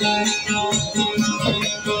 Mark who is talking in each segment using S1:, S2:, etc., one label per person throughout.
S1: Alam,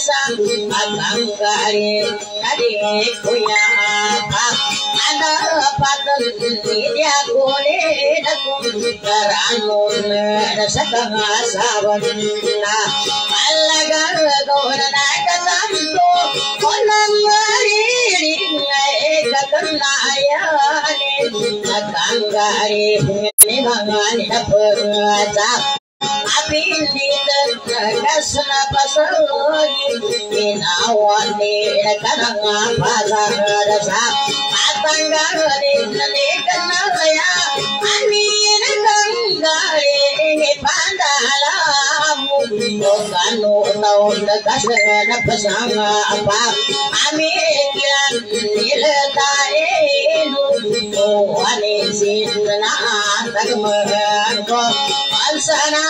S1: sa agangari kadi kuya apa ada patan dia kone dakum karanun sakang asaban na alagar gona na katanto konan mariri kakanayane agangari ni taun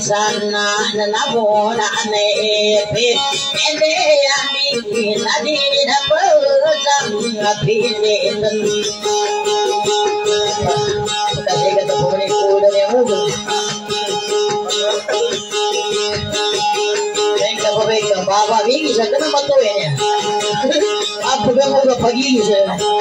S1: sana nabona ne pe ende ami nadi na purza apine kasi kata pumuli kuda ni mugo Venga, pues venga, baba, vigi, sa kana mato ya. Apa ba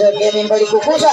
S1: kaya tira ko sa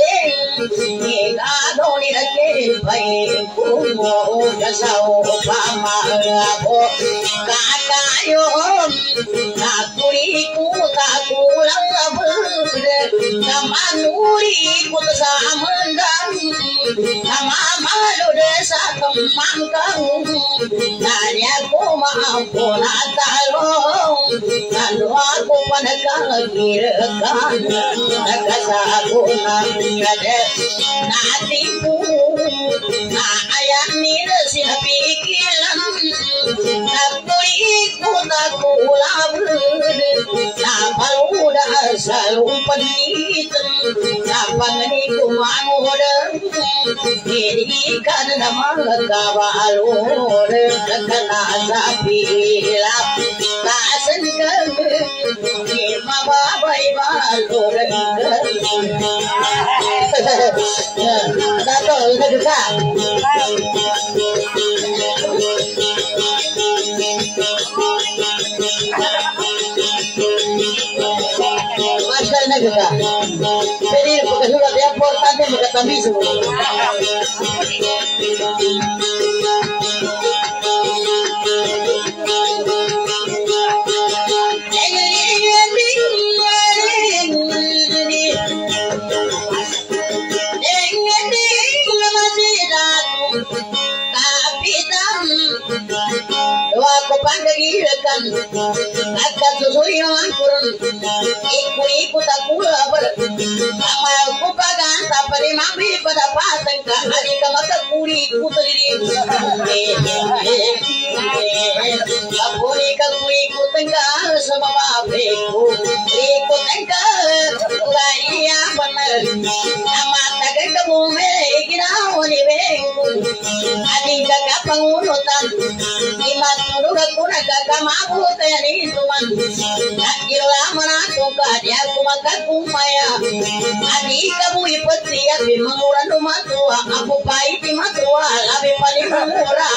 S1: pag-awali Namani na makasungili Igado ni nagkipay Kumo kasaw pamagapo Kakayon Nakuli ko takulang labad Namanuri ko sa amandang Namamalo de sa kamangkang Nanya ko maampo na talong Nalwa ko pa nagkakagirakan Nagkasago ng kade Natin po Na ayan nila sinapikilan Nagtuikot ako labad Napaluda sa lumpanitan Napangani kumangodan Hindi Jadi kadang malah kawalur kena zapilap tak sengkar Irma babai balur Tato ini juga Masya Allah juga But he's あり。Matua labe pali mangura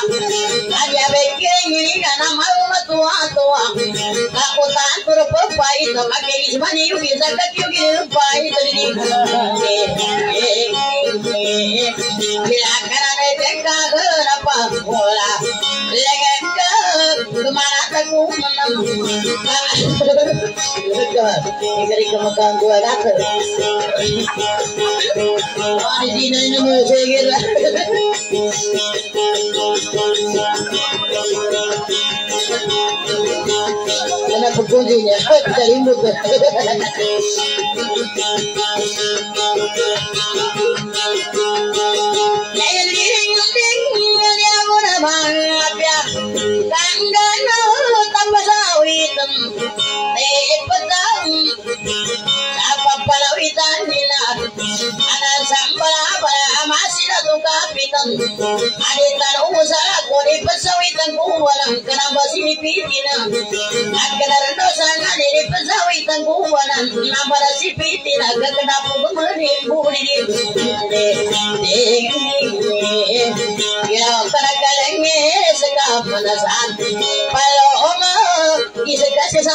S1: adi abe kiri kana malu matua tua aku tan tur pai to make ismani yugi zakat yugi pai como canto de gato. Ay, no me de guerra. Ana Pupundiña, está lindo. Usara ko ni pasawitan ko walang kanang basinipitina At kanaran sana ni pasawitan ko walang nabara sipitina Gagana po bumani buri Ya para kalenge sa kapanasan Paloma isa kasi sa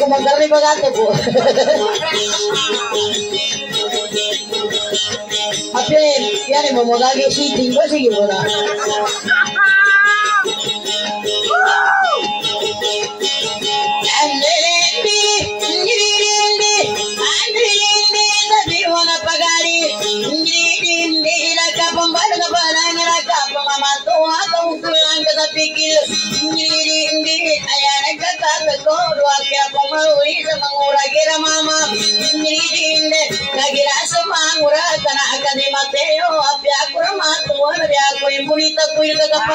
S1: bagato ko magdari bagato ko. Ape, yan mo mo lagi shooting ko sige mo na.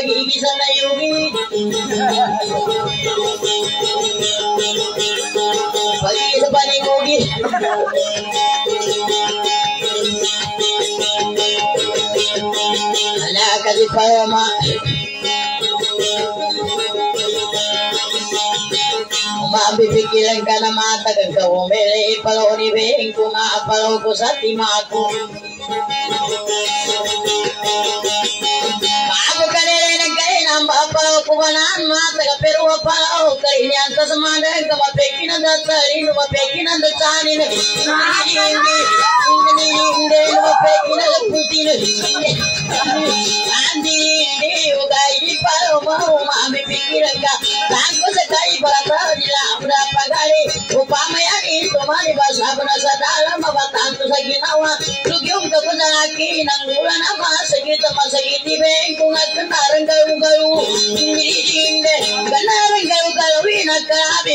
S1: Mataga kumatuwa Pag-igisa na yugi Pag-igisa pa ni Mugi Ala kasi pa ma Mabibigilan ka na matagal ka umili Palaw ni Beng ko nga palaw ko sa timaku Bago bapalaw ko banan matagal pero wapalaw Kailihan ka sa mandag ka mapeki na datarin Mapeki na datarin Hindi, hindi, hindi, hindi Mapeki na laputin Andi, hindi, ugay palaw mo Mabibigilan ka Tango sa kayo para tayo nila ang napagali Upamayan ito malibas Ako na sa dalam mabatanto sa ginawa Lugyong ka po sa akin Ang lula na masagit ang masagit Ibeng kung at kanarang galu-galu Hindi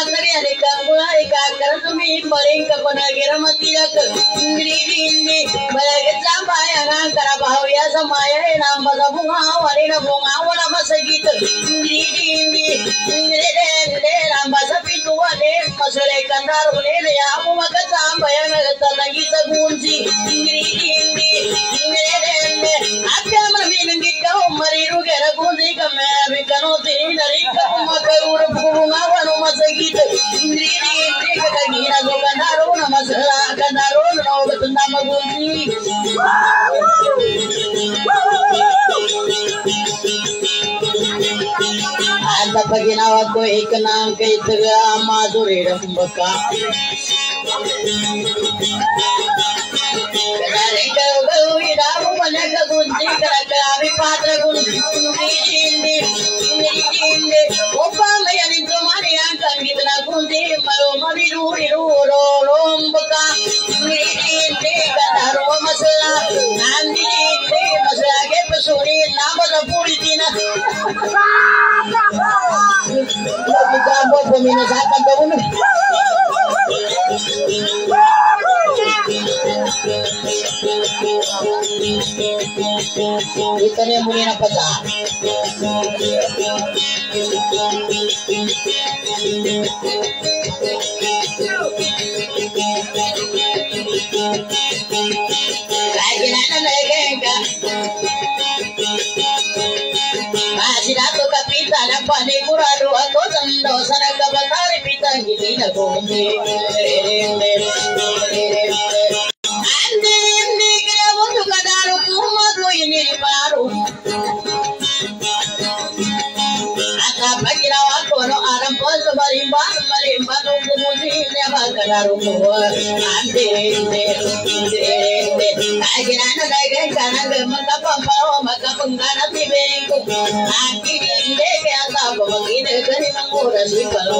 S1: ಮಾತನಾಡಿ ಕರಸುಮಿ ಪಳಿಂಕ ಪನಗಿರ ಮತ್ತಿರಕ ಇಂದ್ರಿ ಇಂದ್ರಿ ಬಲಗ ಚಾಪಾಯ ಕರ ಭಾವ್ಯ ಸಮಾಯ ನಾಮ ಬುಹಾ ವರಿಣ ಬುಮಾ ಒಳಮ ಸಗಿತ ಇಂದ್ರಿ ಇಂದ್ರಿ ಇಂದ್ರಿ ರೇ ರೇ ರಾಮ ಸಪಿತು ಅಲೇ ಮಸುಲೆ ಕಂದಾರುಲೇ நான் கை திரு அம்மாதுரிடம் பக்கா ನಾಮದ ಪೂರಿತೀನ pagou por mim, não sabe todo mundo. E também a menina pra dar. Imagina a toca pintada, né, niya Ay ginanalagay ka na magkapamparo, magkapangganat ibig ko. Aki hindi kaya tabo mag-ina ka ni ng oras ikaw.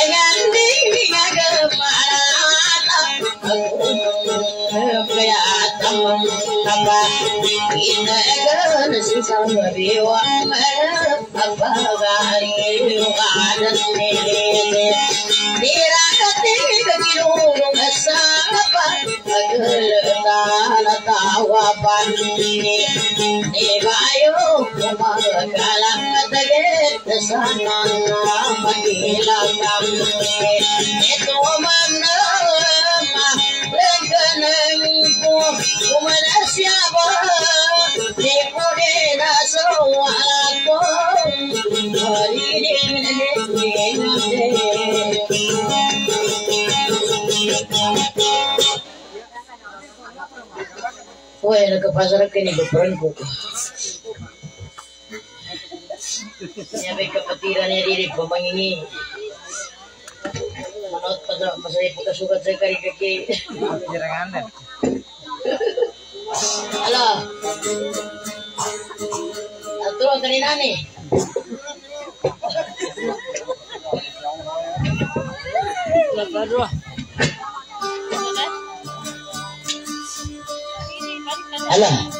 S1: Egandi nga gamarata kaya tamang taba ಪಾಂಡಿಗೆ ದೇವಾಯೋ ಕುಮಾರ ಕಾಲ ಕದಗೆ ಸಣ್ಣ ರಾಮ ಲೀಲಾ ಕಾಮಿಗೆ Ka ni Gopran ko. Sabi kapatiran niya diri pamangingi. Manot pa sa masaya pagkasukat sa karikaki.
S2: Jirangan
S1: Ala. Ato ang kanina ni.
S2: Labadwa.
S1: Ala.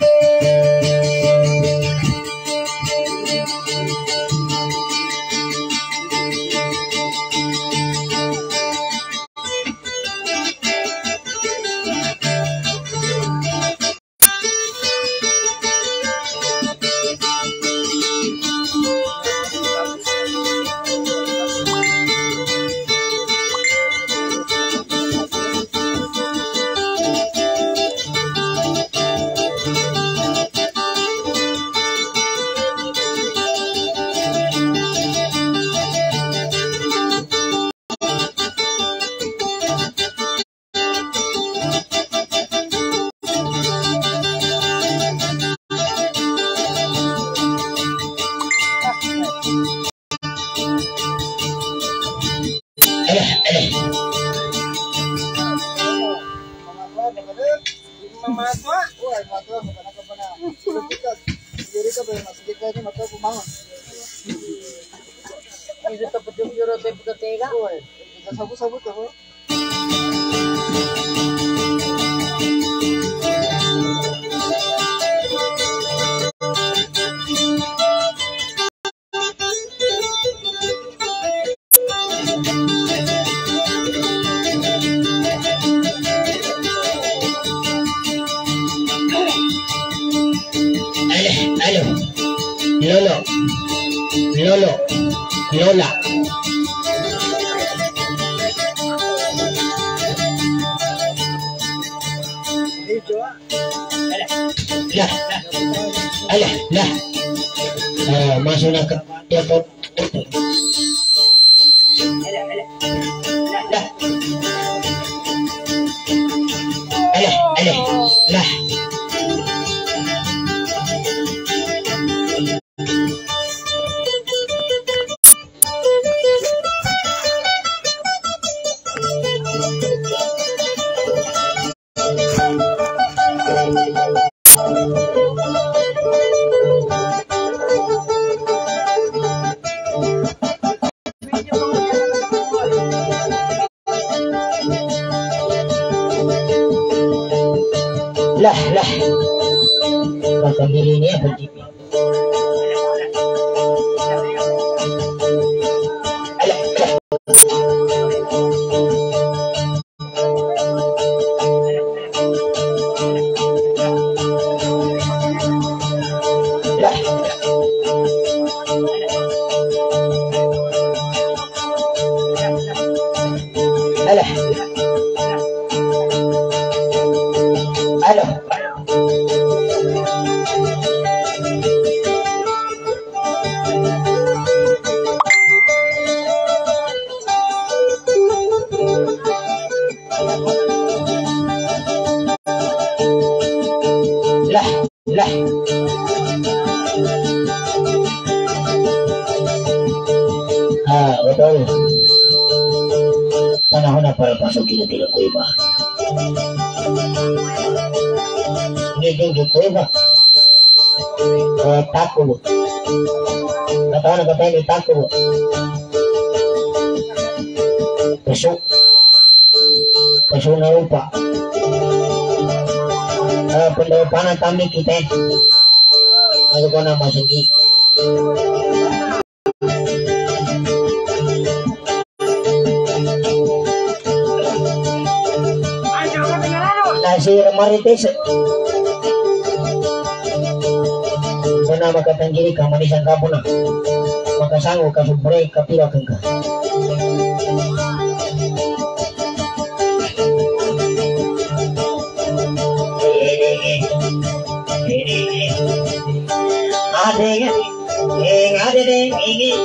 S2: Thank
S1: you. Mahatma, wah mahatma bukan apa mana. Sedikit, jadi kau
S2: beli masuk ini mahatma
S1: kumaha. Ini tetap petunjuk rote putega. Wah, kita
S3: sabu sabu tahu. Ya, Lola. Lah. Alah, lah. Ah, masuk nak Uh, tako. Katawa na katay ni tako. Peso. Peso na upa. Ah, pendapanan kami kita. Ano ko na masigi. na si Marites. Sana makatanggiri ka manisan ka po na. Makasango ka sobre kapira kang ka. Ade, ing ade de, ing ing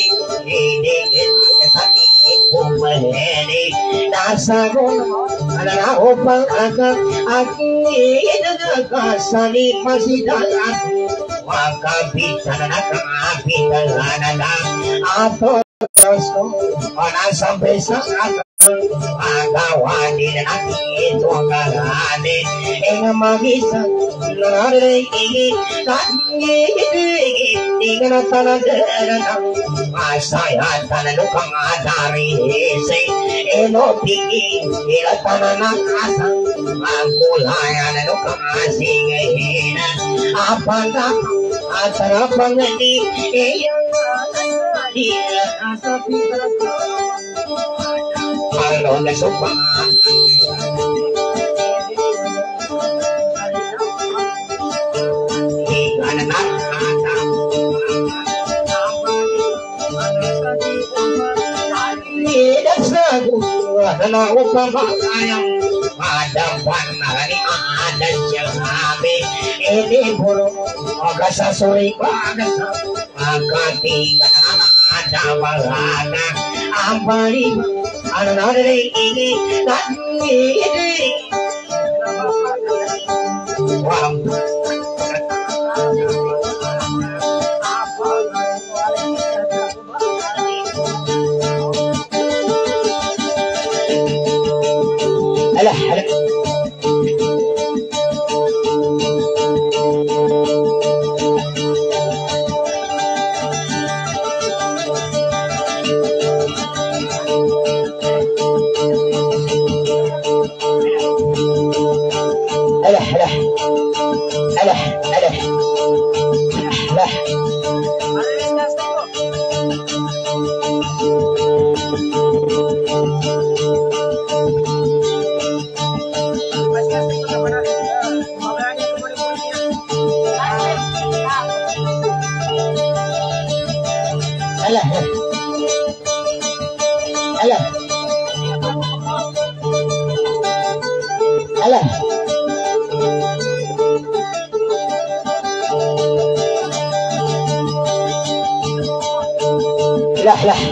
S3: araran Amal ko no ako na sampilat Ana palang na wada na na ato sampai saat agawan din natin ito ang karani ing magisa pangani iyang ini burung maka sasuri pada maka tiga ada balana ambari anak ini dan ini. هلا لح لح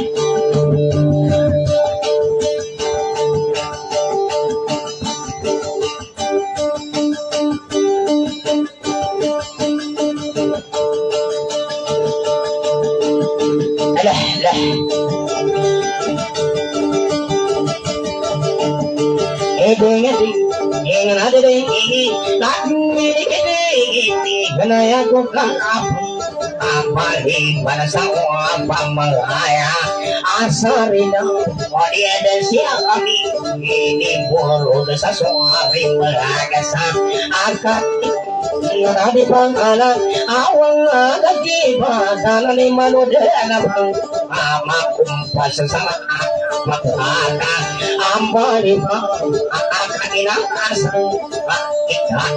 S3: Apalagi pada sawa pamalaya Asarina Wadia dan siang kami Ini buru desa suami melagasa Akad Nabi pangala awang ada kiba sana ni manudana bang ama kumpas sama makaka ambali bang akan inang asang ikan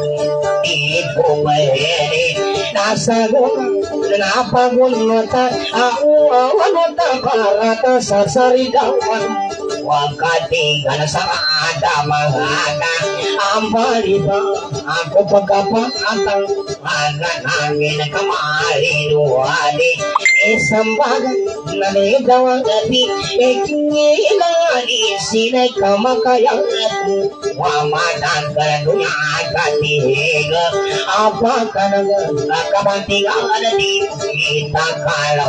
S3: ibu bayani nasa gun kenapa gun mata aku awan mata parata sasari dawan wakati gana sama ada mangaka ambali bang aku pagkapa atang mananangin kamali duwali isambagan nanigawang gabi ikingilali sinay kamakayang wamadan ka na dunya katihiga apa ka na nakabantingang aladi kita kalaw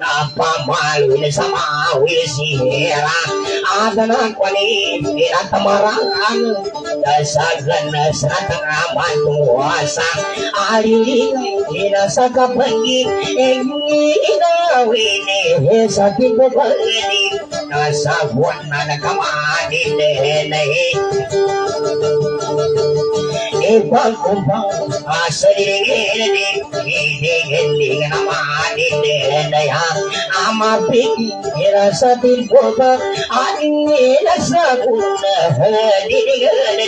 S3: napamalu na sa mawil sihira adana kwani pinatamarangan dasagan na sa tangaman tuwasa aliling ina sa kapangin ingawin eh sa tibabali nasa buwan na nagkamadin eh ibang kumpang I'm dinaya amapiki sa tilboba aning nasa kuna hidingin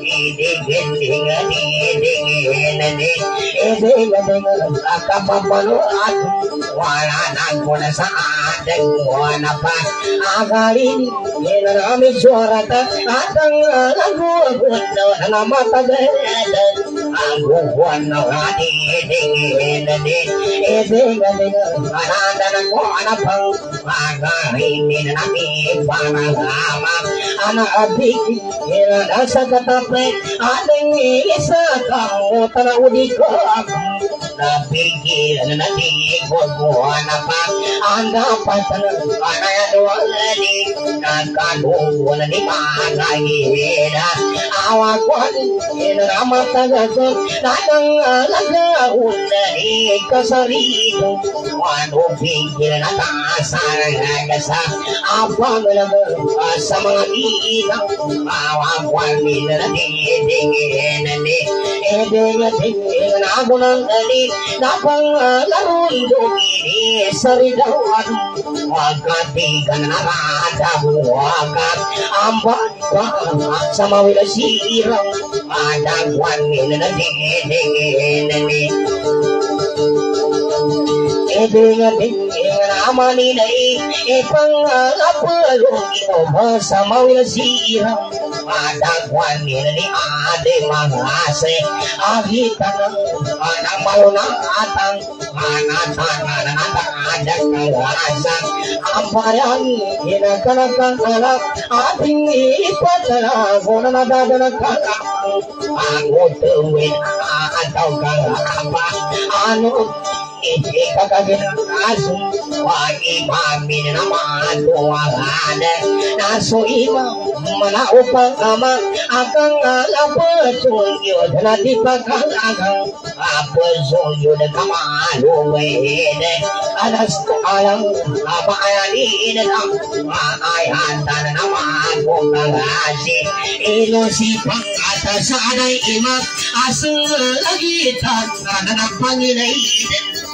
S3: hidingin hidingin hidingin akapapalo at wala nang kuna sa ating wala pa agalin Inarami suarata atang lagu na matagalan ang anak abig ina sa katape ating isa kang tanaudi ko napigil na di gugwan pa anda patan anaya duwali nakadugo na di magayina awakwan inaramatagatun natang alagaun na di kasarito wano pigil na tasaraga sa. Abang naman sa ako ng ali napang laro'y dumiri sa ridawan magkatigan na radabuwagan ang bata sa mawila sirang madagwan nila ni ade mangase agitan anang malunang atang manatanan ada kalasang ampayan inakanakan anak ating ipatala kung nadadalag ka ang utuwin ataw ka apa ano ikakaginaso wagi mamin naman tuwangan naso ima manaupang ama akang alapatong yun na di pagkakagang apasong yun kamaluwin alas ko alam abayanin ang maayatan naman kung kagasi inosipang atasanay ima asang lagitan na napanginayin sa imam nagaitan ang utabang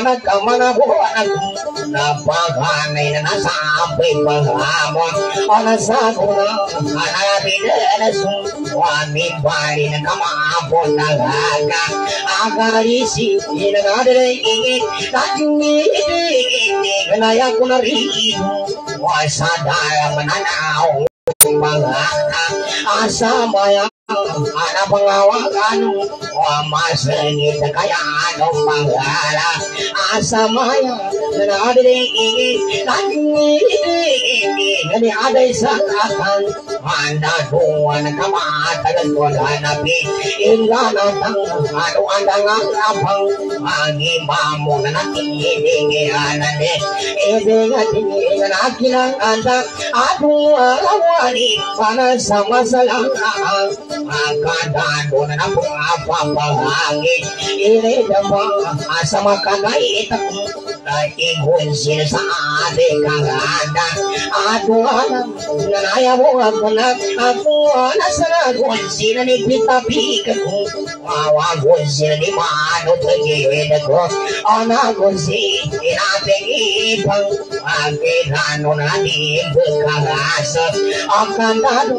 S3: anak kamana buwan napakanay na nasabi panghamon o nasaguna hanapin na suwamin bari na kamapon na gaga inagadere ingin najumi ini kanaya kunari wasadara mananaw mga asa maya ana pangawagan wa masengit kaya ano pangala asa maya nanadere ingin najumi ini ngani aday sa akan anda tuan kamatagan ko hanapi ingana tang ano anda nga abang agi mamo na nakikinig anane ede nga tingi nga kilang anda atu awali para sa masalang apapahagi ire dama asa makanay itakong Igun sila sa ate kaganda Ato alam Nanaya mo ako na Ako nasa nagon sila ni Pita Pika ko Wawagon sila ni Mano Tagilid ko Anagon si Inating ipang Pagkirano na di Bukagasa Akan dado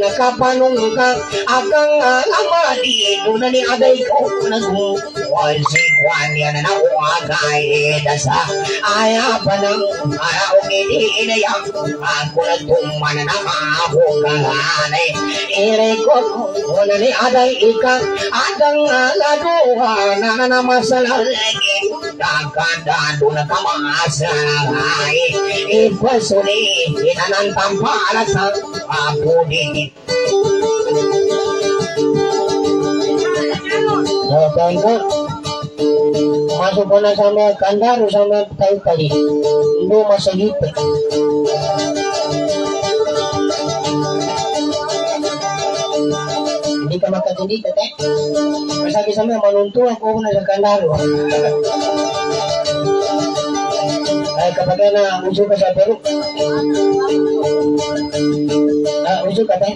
S3: Nakapanong ka Akang alamadi Nuna ni Aday ko Nagu Wansi kwan yan na wagay Dasa Aya pa ng Araw ini yang Aku na tuman na mabukanganay Irekot Wala ni Aday ika Adang aladuha Na na masalalagi Kakandado na kamasangay Ipasuli Inanantang palasang Apo dikit Tangka masuk pun sama kandaru sama tahu kali itu masa gitu hindi ka makatindi tete masabi sa mga manunto ako na sa kandaru. Ay kapag na uso ka sa Peru ah uso ka te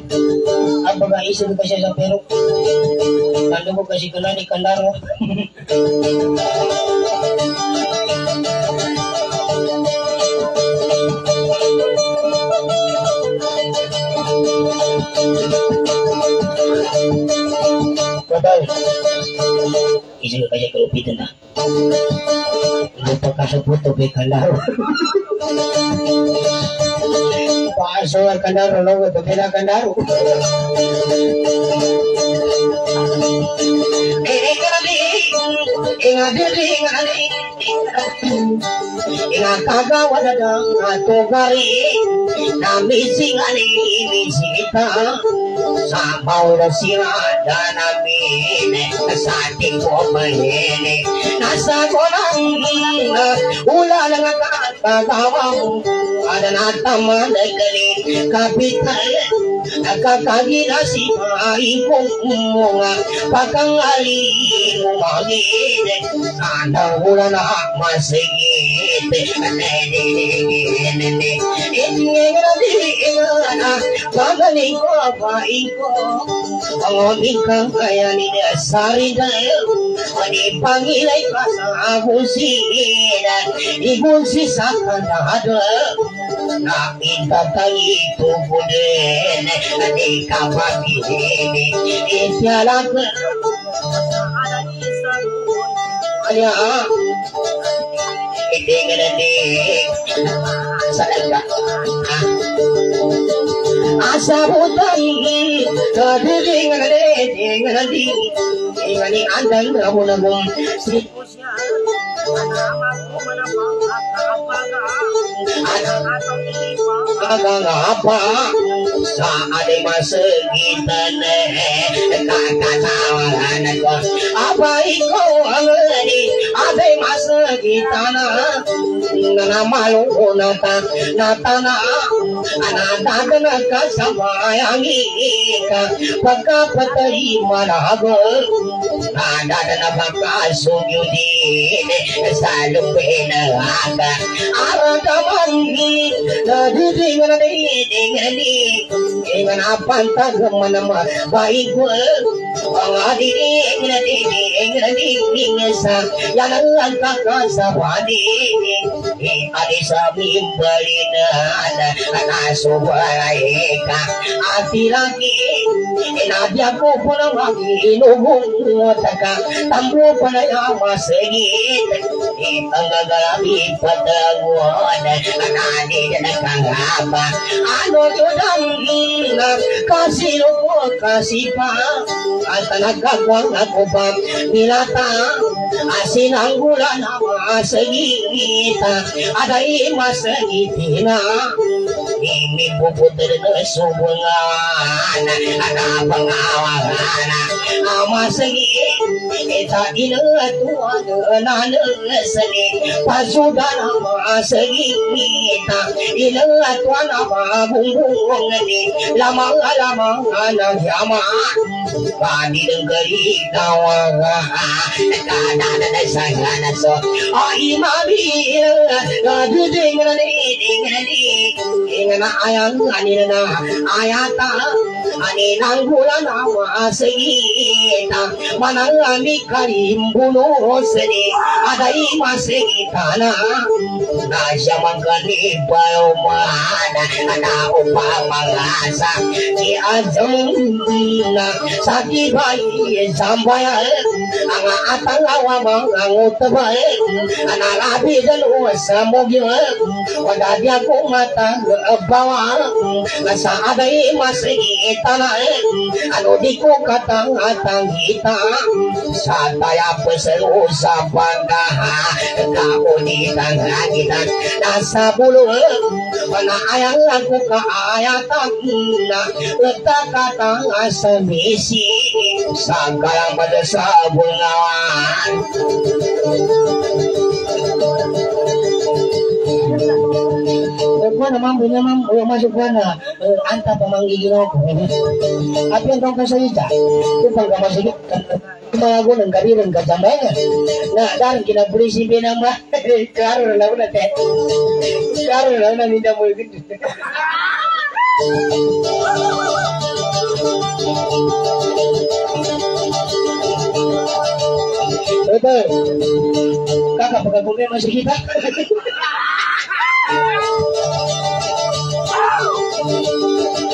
S3: at baga isip ka siya Kando mo kasi ko ni Kandaro. Betul. Isi kaya kelupitan na. Lupa ka sa puto be kandaro. Paso ang ito pina sa maula sirada namin sa ating pumahini nasa kolang ula lang ang kagawang ada na tama na galing kapital nakakagila si maikong mga pagkangali umangin sana wala na masigit Pagaling ko, ko Ang aming kakayanin Sari dahil Mani pangilay ka sa abusin Ibunsi sa kanada Nakita tayo tubulin Di Kadiling nga na di Di nga na di Di nga ni andang Ramo na mong Sito siya Agangapa sa ating masagitan kakatawaran ko apa ikaw ang ni ating masagitan na namalo na ta na tana anadaga na kasabayang ka pagkapatay manago nadada na pagkasugyo din sa lupin na aga arang kamangi nadiding na ingan apantag manama baik ko ang adiding na diding na diding sa yanang kakasawadi adi sa mimbalinan anasubaray ka ati lagi. Inabya ko po na mag-inubong ka tambo pa na yung masagit ang gagalami patagwan anani na nakangaba ano yun ang ina kasi mo kasi pa at nagkagwang ako pa nilata asin ang gula na masagit aday masagitina Ini puputer na subungan Anapangawangan Ama sagi Ita inatuan Nanasani Pasudan ama sagi Ita inatuan ama bumbung Lamang lamang anang yaman Kani negeri kawaga Kada na saya na so Ay mami Gaduding na ni Ding na ni ayana I ayana ayata aninang bulan awa segita manang ami karim buno seni adai masigita na nasya mangkani bayo mana ana upa mangasa di ajeng na saki bayi sambaya ko tanay ano di ko katang atang hita sa taya peselu sa banda kaunitan hagitan nasa bulu panayang ako kaayatan na utakatang asa misi sa kalang pada sa bungawan Kuan mampu na mam o masuk kuan na anta pamanggigino ko. Api ang kong kasalita. Kupang ka masig mga gunang kabilang kasambayan. Na dan kina polisi pinamba. Klaro na lang na te. Klaro na lang na minta mo gitu. Betul. Kakak pagkakulay masih kita.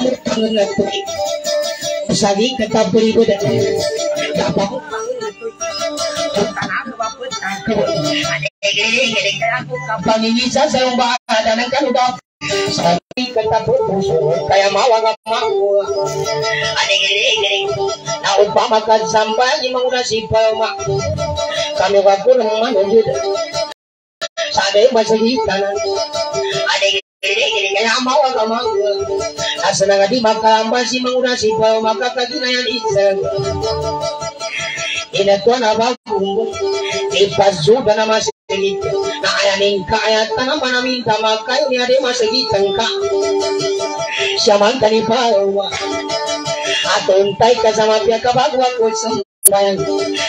S3: Mo panganatoy Sagi kata beribu dan Dapat mo Pangingisa sa iyong bata ng kanugap Sagi kata puso Kaya mawag ang mau Aning-ining Naud pa magkadsamba Imang nasipaw ma Kami si Sa mapya kabagwa ko sa bayan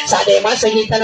S3: Sa ade masagitan